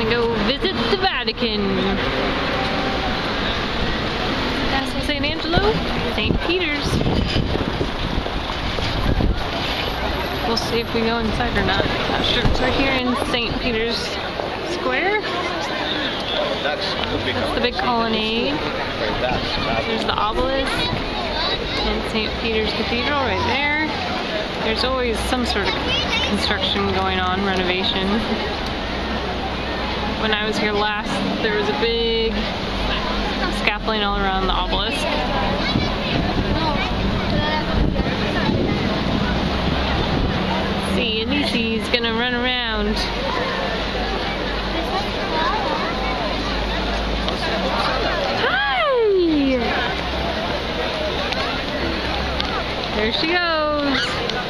gonna go visit the Vatican. Castle St. Angelo, St. Peter's. We'll see if we go inside or not. Not sure. So we're here in St. Peter's Square. That's the big That's the big colonnade. There's the obelisk and St. Peter's Cathedral right there. There's always some sort of construction going on, renovation. When I was here last, there was a big scaffolding all around the obelisk. See, Anisi's gonna run around. Hi! There she goes.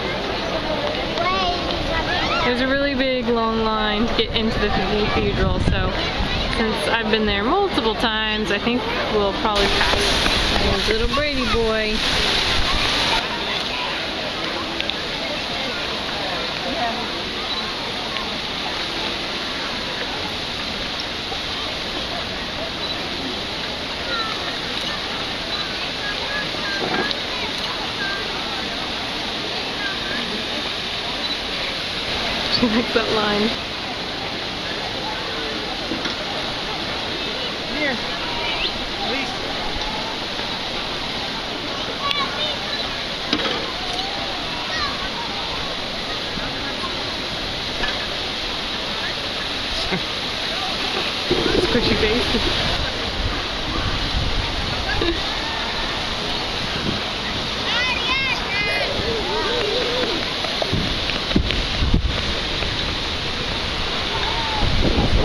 There's a really big long line to get into the cathedral, so since I've been there multiple times, I think we'll probably pass. Little Brady boy. She likes that line. Here. Please. Squishy face.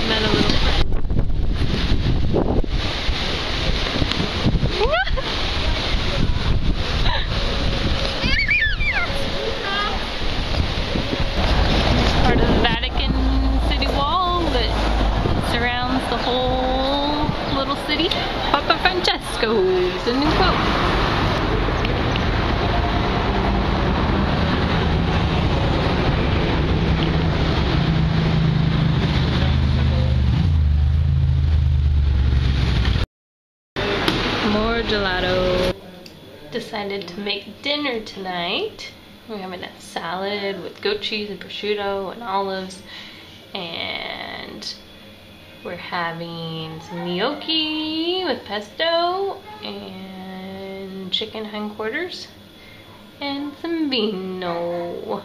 Met a little friend. part of the Vatican city wall that surrounds the city. Papa Francesco is a new. More gelato. Decided to make dinner tonight. We're having a salad with goat cheese and prosciutto and olives. And we're having some gnocchi with pesto and chicken hindquarters and some vino.